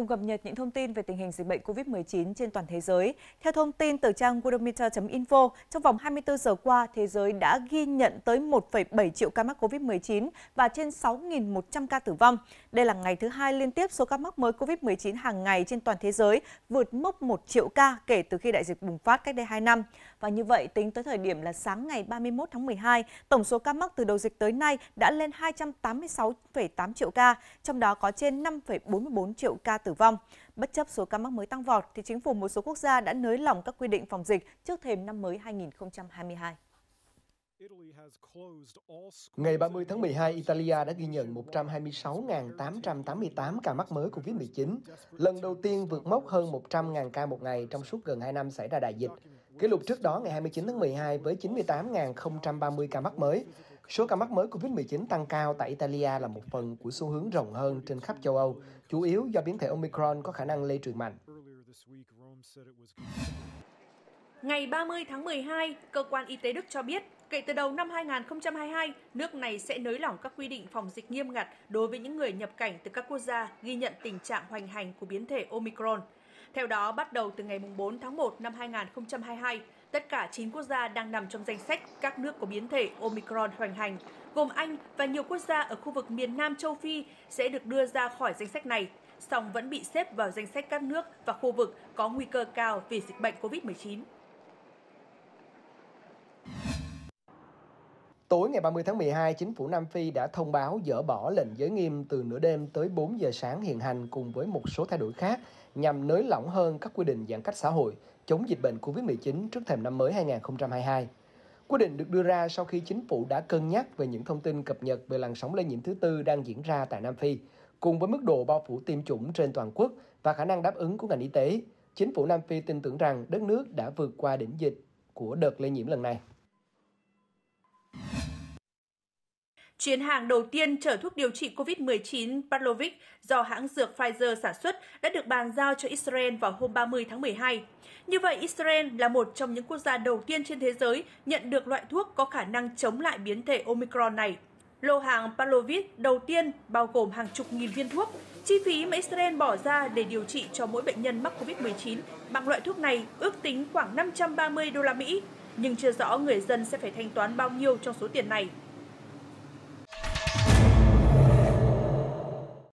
cùng cập nhật những thông tin về tình hình dịch bệnh COVID-19 trên toàn thế giới. Theo thông tin từ trang worldometer.info, trong vòng 24 giờ qua, thế giới đã ghi nhận tới 1,7 triệu ca mắc COVID-19 và trên 6.100 ca tử vong. Đây là ngày thứ hai liên tiếp số ca mắc mới COVID-19 hàng ngày trên toàn thế giới vượt mốc 1 triệu ca kể từ khi đại dịch bùng phát cách đây 2 năm. Và như vậy, tính tới thời điểm là sáng ngày 31 tháng 12, tổng số ca mắc từ đầu dịch tới nay đã lên 286,8 triệu ca, trong đó có trên 5,44 triệu ca tử tử vong. Bất chấp số ca mắc mới tăng vọt, thì chính phủ một số quốc gia đã nới lỏng các quy định phòng dịch trước thềm năm mới 2022. Ngày 30 tháng 12, Italia đã ghi nhận 126.888 ca mắc mới COVID-19, lần đầu tiên vượt mốc hơn 100.000 ca một ngày trong suốt gần 2 năm xảy ra đại dịch. Kỷ lục trước đó ngày 29 tháng 12 với 98.030 ca mắc mới. Số ca mắc mới COVID-19 tăng cao tại Italia là một phần của xu hướng rộng hơn trên khắp châu Âu, chủ yếu do biến thể Omicron có khả năng lây truyền mạnh. Ngày 30 tháng 12, cơ quan y tế Đức cho biết, kể từ đầu năm 2022, nước này sẽ nới lỏng các quy định phòng dịch nghiêm ngặt đối với những người nhập cảnh từ các quốc gia ghi nhận tình trạng hoành hành của biến thể Omicron. Theo đó, bắt đầu từ ngày 4 tháng 1 năm 2022, tất cả 9 quốc gia đang nằm trong danh sách các nước có biến thể Omicron hoành hành, gồm Anh và nhiều quốc gia ở khu vực miền Nam châu Phi sẽ được đưa ra khỏi danh sách này, song vẫn bị xếp vào danh sách các nước và khu vực có nguy cơ cao vì dịch bệnh COVID-19. Tối ngày 30 tháng 12, chính phủ Nam Phi đã thông báo dỡ bỏ lệnh giới nghiêm từ nửa đêm tới 4 giờ sáng hiện hành cùng với một số thay đổi khác nhằm nới lỏng hơn các quy định giãn cách xã hội chống dịch bệnh COVID-19 trước thềm năm mới 2022. Quyết định được đưa ra sau khi chính phủ đã cân nhắc về những thông tin cập nhật về làn sóng lây nhiễm thứ tư đang diễn ra tại Nam Phi, cùng với mức độ bao phủ tiêm chủng trên toàn quốc và khả năng đáp ứng của ngành y tế. Chính phủ Nam Phi tin tưởng rằng đất nước đã vượt qua đỉnh dịch của đợt lây nhiễm lần này. Chuyến hàng đầu tiên chở thuốc điều trị COVID-19 Paxlovid do hãng dược Pfizer sản xuất đã được bàn giao cho Israel vào hôm 30 tháng 12. Như vậy, Israel là một trong những quốc gia đầu tiên trên thế giới nhận được loại thuốc có khả năng chống lại biến thể Omicron này. Lô hàng Paxlovid đầu tiên bao gồm hàng chục nghìn viên thuốc. Chi phí mà Israel bỏ ra để điều trị cho mỗi bệnh nhân mắc COVID-19 bằng loại thuốc này ước tính khoảng 530 đô la Mỹ, nhưng chưa rõ người dân sẽ phải thanh toán bao nhiêu trong số tiền này.